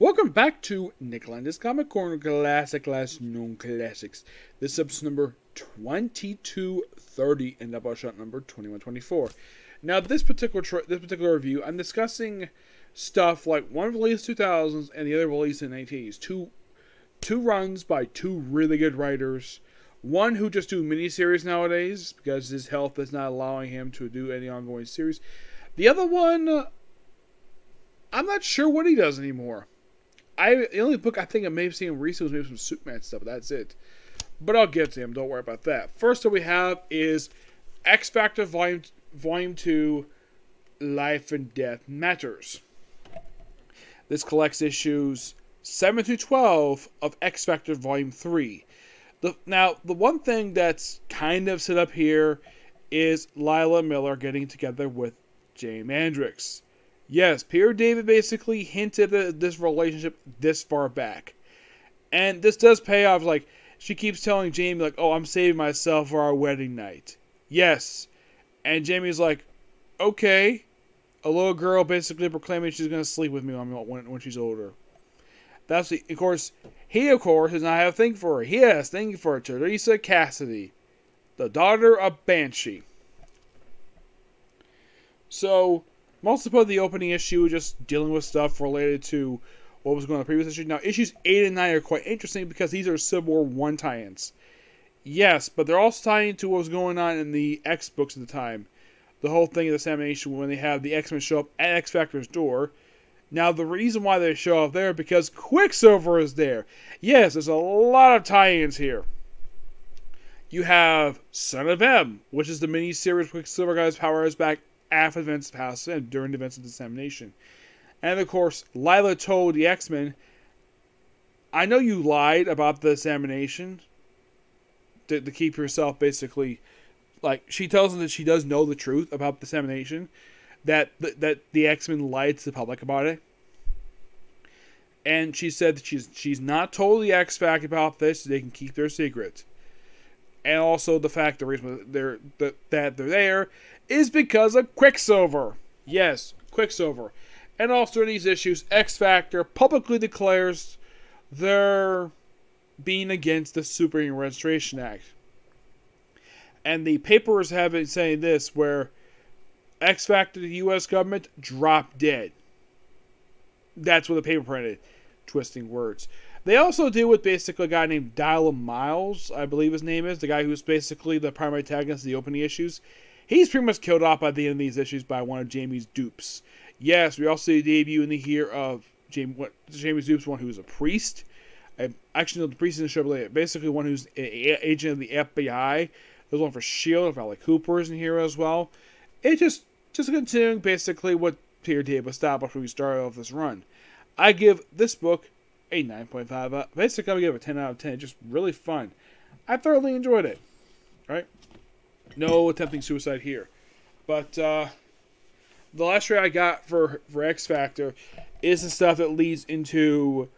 Welcome back to Nick Lenz's Comic Corner Classic Last Known Classics. This is episode number 2230 and double shot number 2124. Now, this particular this particular review, I'm discussing stuff like one released 2000s and the other released in the 1980s. Two, two runs by two really good writers. One who just do miniseries nowadays because his health is not allowing him to do any ongoing series. The other one, uh, I'm not sure what he does anymore. I the only book I think I may have seen recently was maybe some Superman stuff. That's it. But I'll get to him. Don't worry about that. First, what we have is X Factor Volume Volume Two, Life and Death Matters. This collects issues seven through twelve of X Factor Volume Three. The, now, the one thing that's kind of set up here is Layla Miller getting together with Jamie Madrox. Yes, Peter David basically hinted at this relationship this far back. And this does pay off. Like, she keeps telling Jamie, like, oh, I'm saving myself for our wedding night. Yes. And Jamie's like, okay. A little girl basically proclaiming she's going to sleep with me when, when she's older. That's the, of course, he, of course, does not have a thing for her. He has a thing for Teresa Cassidy, the daughter of Banshee. So, most of the opening issue just dealing with stuff related to what was going on in the previous issue. Now, issues 8 and 9 are quite interesting because these are Civil War 1 tie ins. Yes, but they're also tying into what was going on in the X books at the time. The whole thing of the Decimation when they have the X Men show up at X Factor's door. Now, the reason why they show up there because Quicksilver is there. Yes, there's a lot of tie-ins here. You have Son of M, which is the mini-series Quicksilver got his powers back after the events of House of M during the events of Decimation. And of course, Layla told the X-Men, I know you lied about the Decimation to, to keep yourself basically like she tells them that she does know the truth about the Decimation that that the X-Men lied to the public about it. And she said that she's she's not told the X Factor about this, so they can keep their secret. And also the fact the reason they're that, they're there is because of Quicksilver. Yes, Quicksilver. And also in these issues, X Factor publicly declares they're being against the Superhero Registration Act. And the papers have it saying this where X Factor, the U.S. government, drop dead. That's what the paper printed. Twisting words. They also deal with basically a guy named Dylan Miles, I believe his name is, the guy who's basically the primary antagonist of the opening issues. He's pretty much killed off by the end of these issues by one of Jamie's dupes. Yes, we also see a debut in the here of Jamie, what, Jamie's dupes, one who's a priest. I actually know the priest in the show. Basically, one who's an agent of the FBI. There's one for Shield. Valley Cooper's in here as well. It just just continuing basically what Peter David established when we started off this run. I give this book a 9.5 out. Basically, I give it a 10 out of 10. Just really fun. I thoroughly enjoyed it. Right? No attempting suicide here. But uh, the last trade I got for, for X Factor is the stuff that leads into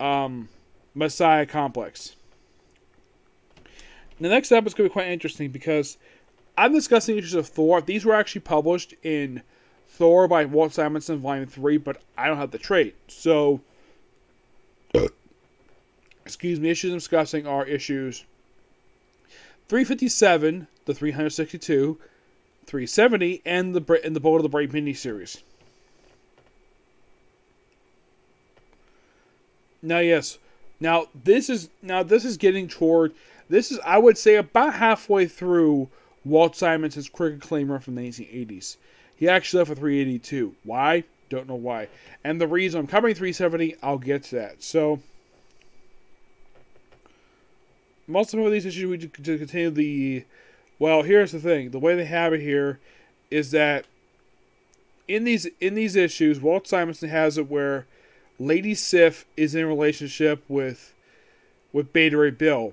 um, Messiah Complex. The next step is going to be quite interesting because I'm discussing issues of Thor. These were actually published in Thor by Walt Simonson, Volume 3, but I don't have the trade. So, excuse me, issues I'm discussing are issues 357, the 362, 370, and the and the Balder the Brave miniseries. Now, yes, now this is now this is getting toward this is I would say about halfway through Walt Simonson's cricket claimer from the 1980s. He actually left for 382. Why? Don't know why. And the reason I'm covering 370, I'll get to that. So, most of these issues, we to continue the. Well, here's the thing. The way they have it here is that in these in these issues, Walt Simonson has it where Lady Sif is in a relationship with with Beta Ray Bill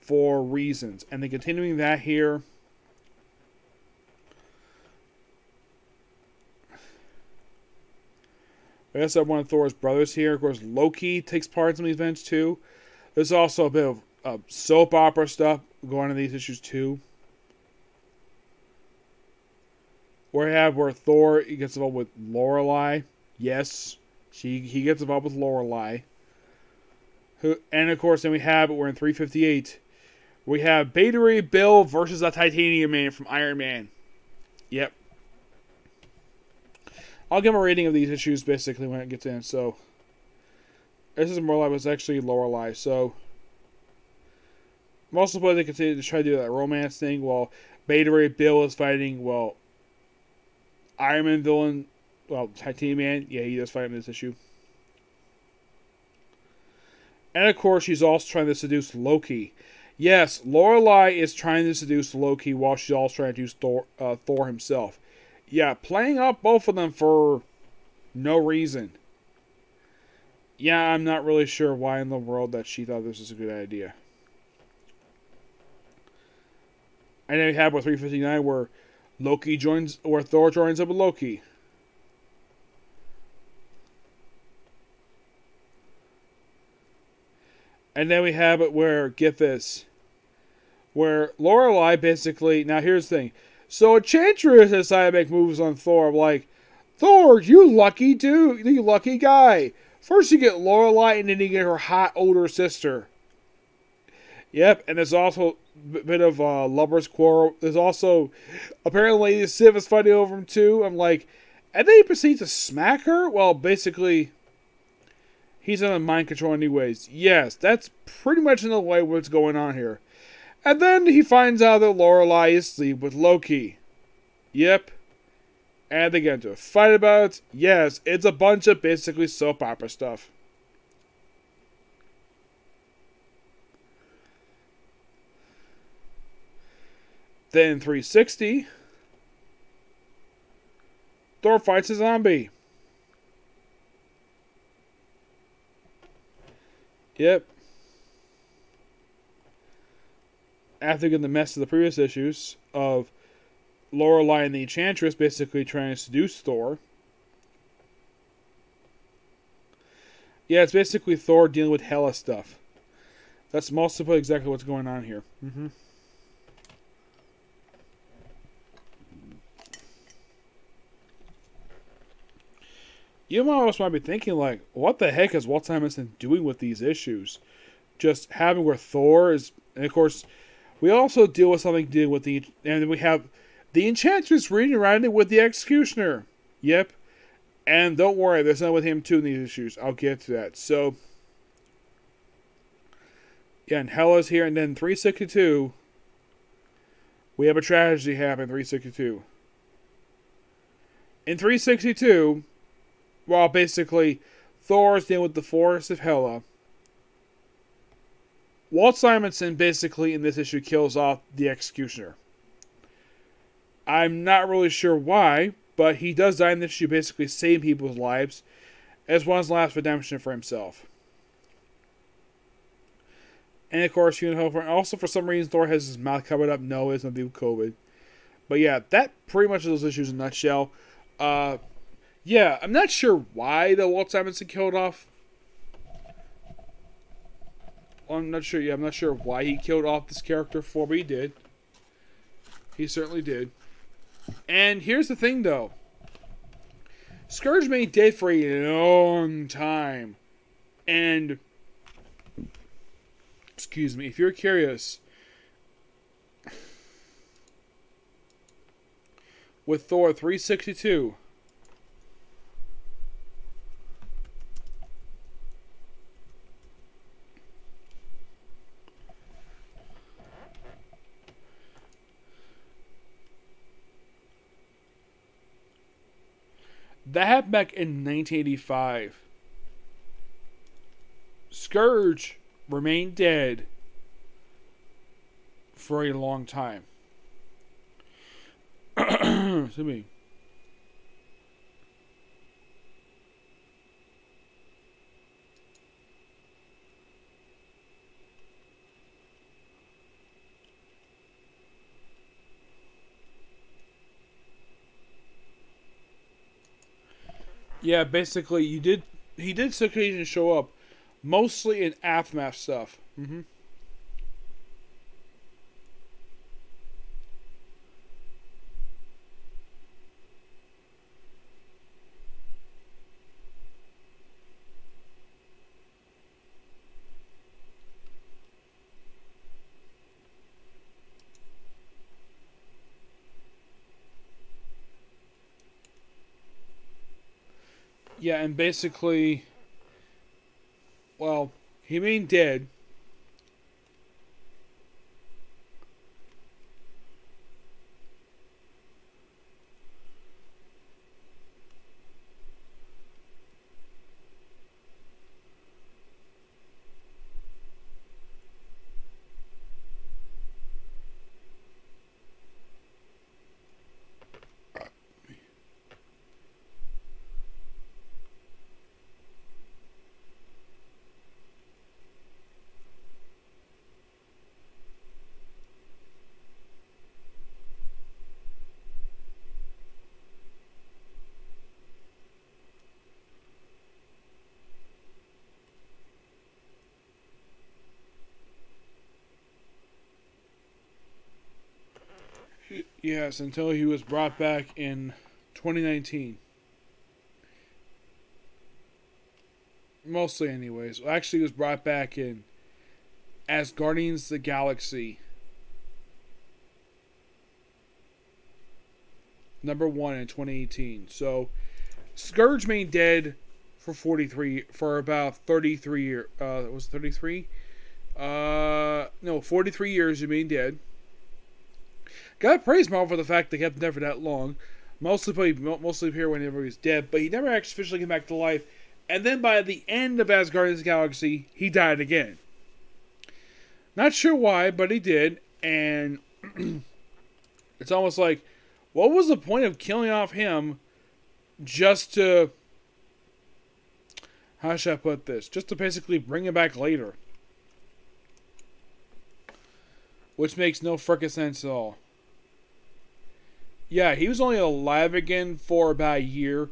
for reasons, and then continuing that here I guess I have one of Thor's brothers here. Of course, Loki takes part in some of these events too. There's also a bit of uh, soap opera stuff going on in these issues too. Where I have where Thor gets involved with Lorelei. Yes, She he gets involved with Lorelei. Who and of course then we have we're in 358. We have Ray Bill versus the Titanium Man from Iron Man. Yep. I'll give a rating of these issues basically when it gets in. So this is more like it's actually Lorelei. So most of the they continue to try to do that romance thing while Beta Ray Bill is fighting well Iron Man villain well Titanium Man. Yeah, he does fight in this issue. And of course, she's also trying to seduce Loki. Yes, Lorelei is trying to seduce Loki while she's also trying to seduce Thor, uh, Thor himself. Yeah, playing off both of them for no reason. Yeah, I'm not really sure why in the world that she thought this was a good idea. And then we have with 359 where Loki joins, where Thor joins up with Loki. And then we have it where, get this, where Lorelei basically, now here's the thing. So Enchantress decided to make moves on Thor. I'm like, Thor, you lucky dude, you lucky guy. First you get Lorelei, and then you get her hot older sister. Yep, and there's also a bit of a lovers quarrel. There's also apparently Sif is fighting over him too. I'm like, and then he proceeds to smack her. Well, basically, he's under mind control anyways. Yes, that's pretty much in the way what's going on here. And then he finds out that Lorelei is asleep with Loki. Yep. And they get into a fight about it. Yes, it's a bunch of basically soap opera stuff. Then 360. Thor fights a zombie. Yep. After getting the mess of the previous issues of Lorelei and the Enchantress basically trying to seduce Thor. Yeah, it's basically Thor dealing with Hela stuff. That's mostly exactly what's going on here. Mm-hmm. You almost might be thinking, like, what the heck is Walt Simonson doing with these issues? Just having where Thor is, and of course, we also deal with something dealing with the, and we have the Enchantress it with the Executioner. Yep. And don't worry, there's not with him too in these issues. I'll get to that. So, yeah, and Hela's here, and then 362, we have a tragedy happen 362. In 362, while basically Thor's dealing with the Forest of Hela, Walt Simonson basically in this issue kills off the Executioner. I'm not really sure why, but he does die in this issue, basically saving people's lives, as as last redemption for himself. And of course, you know, also for some reason, Thor has his mouth covered up. No, it's nothing with COVID. But yeah, that pretty much is those issues in a nutshell. Uh, yeah, I'm not sure why the Walt Simonson killed off. I'm not sure. Yeah, I'm not sure why he killed off this character for, but he did. He certainly did. And here's the thing, though. Skurge made dead for a long time. And, excuse me, if you're curious, with Thor 362, That happened back in 1985. Skurge remained dead for a long time. Excuse me. Yeah, basically, you did. He did occasionally show up, mostly in aftermath stuff. Mm-hmm. Yeah, and basically, well, he mean dead. Yes, until he was brought back in 2019. Mostly, anyways. Actually, he was brought back in Asgardians of the Galaxy. Number one in 2018. So, Skurge remained dead for 43 for about 33 years. Uh, was 33? Uh, no, 43 years. He remained dead. Got praise Marvel for the fact they kept him there for that long. Mostly, mostly here whenever he was dead, but he never actually officially came back to life. And then by the end of Asgardians Galaxy, he died again. Not sure why, but he did. And it's almost like, what was the point of killing off him just to. How should I put this? Just to basically bring him back later. Which makes no frickin' sense at all. Yeah, he was only alive again for about a year,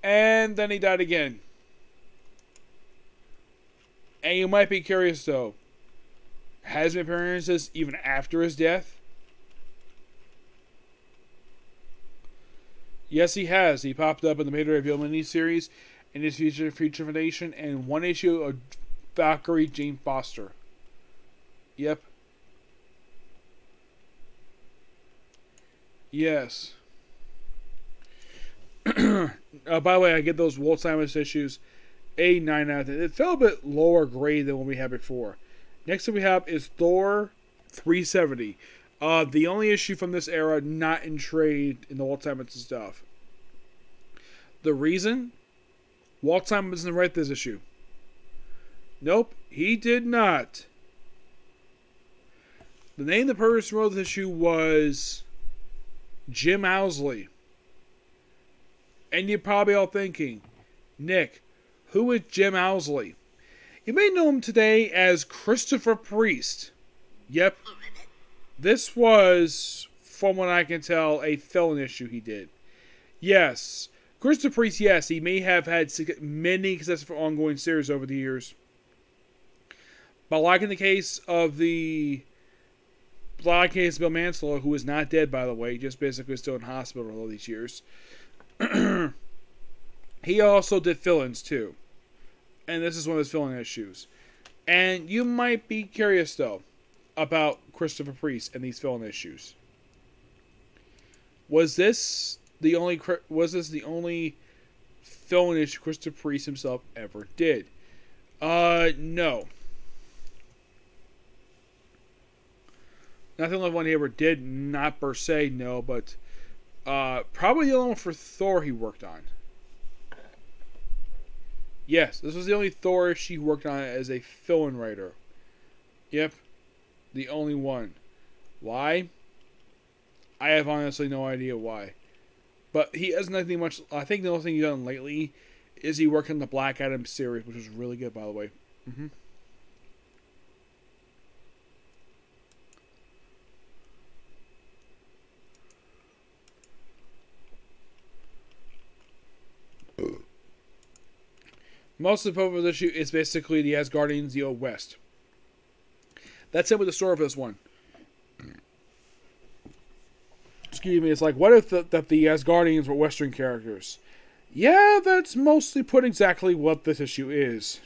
and then he died again. And you might be curious though, has appearances even after his death? Yes, he has. He popped up in the Major Reveal miniseries in his Future Future Foundation and one issue of Valkyrie Jane Foster. Yep. Yes. uh, by the way, I get those Simonson issues a 9 out of 10. It felt a bit lower grade than what we had before. Next up we have is Thor 370. Uh, the only issue from this era not in trade in the Walt Simonson stuff. The reason? Walt Simonson didn't write this issue. Nope, he did not. The name the person wrote this issue was Jim Owsley. And you're probably all thinking, Nick, who is Jim Owsley? You may know him today as Christopher Priest. Yep. This was, from what I can tell, a felon issue he did. Yes. Christopher Priest, yes, he may have had many successful ongoing series over the years. But like in the case of the like case Bill Mantlo, who is not dead, by the way, just basically still in hospital all these years. he also did fill-ins too, and this is one of his fill-in issues. And you might be curious though about Christopher Priest and these fill-in issues. Was this the only was this the only fill-in issue Christopher Priest himself ever did? Uh, no. Not the only one he ever did, not per se, no, but uh, probably the only one for Thor he worked on. Yes, this was the only Thor she worked on as a fill-in writer. Yep, the only one. Why? I have honestly no idea why. But he has nothing much. I think the only thing he's done lately is he worked on the Black Adam series, which was really good, by the way. Mm-hmm. Most of the point of this issue is basically the Asgardians, the Old West. That's it with the story of this one. Excuse me. It's like, what if the, that the Asgardians were Western characters? Yeah, that's mostly put exactly what this issue is.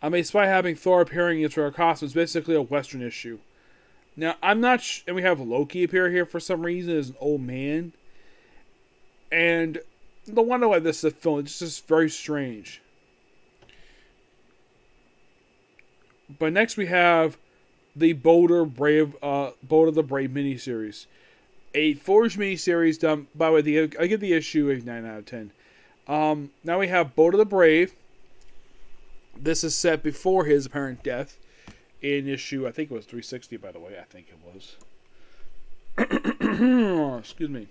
I mean, despite having Thor appearing in her costume, it's basically a Western issue. Now, I'm not, and we have Loki appear here for some reason as an old man, and no wonder why this is a film. It's just very strange. But next we have the Balder Brave, uh, Balder the Brave miniseries, a Forge miniseries done by the way. The, I give the issue a nine out of ten. Um, now we have Balder the Brave. This is set before his apparent death in issue. I think it was 360, by the way. I think it was. Excuse me.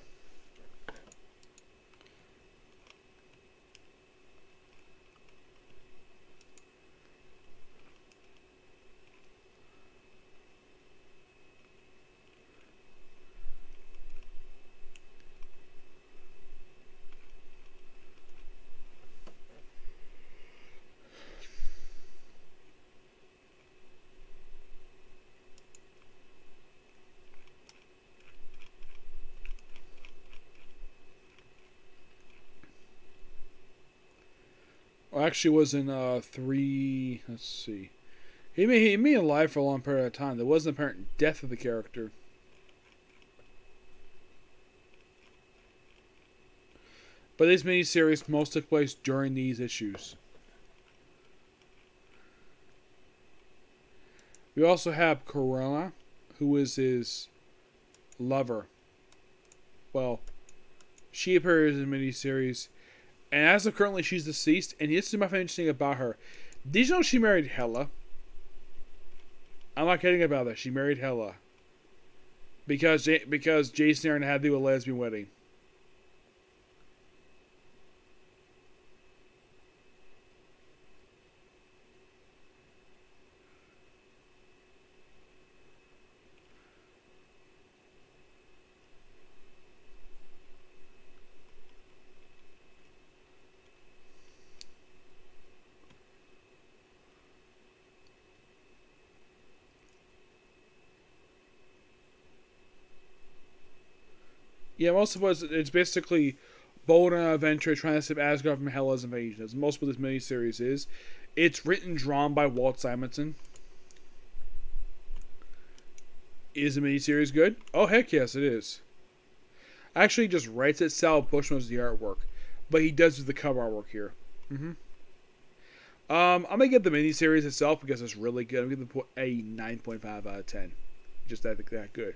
Actually, was in uh three. Let's see. He may he may alive for a long period of time. There was an apparent death of the character. But this miniseries most took place during these issues. We also have Corona, who is his lover. Well, she appears in the miniseries and as of currently, she's deceased. And here's something interesting about her. Did you know she married Hela? I'm not kidding about that. She married Hela Because because Jason Aaron had to do a lesbian wedding. Yeah, most of us it's basically bold and adventure trying to save Asgard from Hela's invasion. As most of this miniseries is, it's written drawn by Walt Simonson. Is the miniseries good? Oh heck yes, it is. Actually, just writes it. Sal Buscema does the artwork, but he does do the cover artwork here. Mm-hmm. Um, I'm gonna give the miniseries itself because it's really good. I'm gonna put a 9.5 out of 10. Just that that good.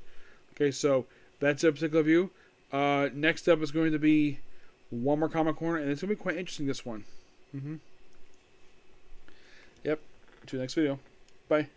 Okay, so that's a particular view. Uh, next up is going to be one more comic corner, and it's going to be quite interesting. This one. Mm-hmm. Yep. To the next video. Bye.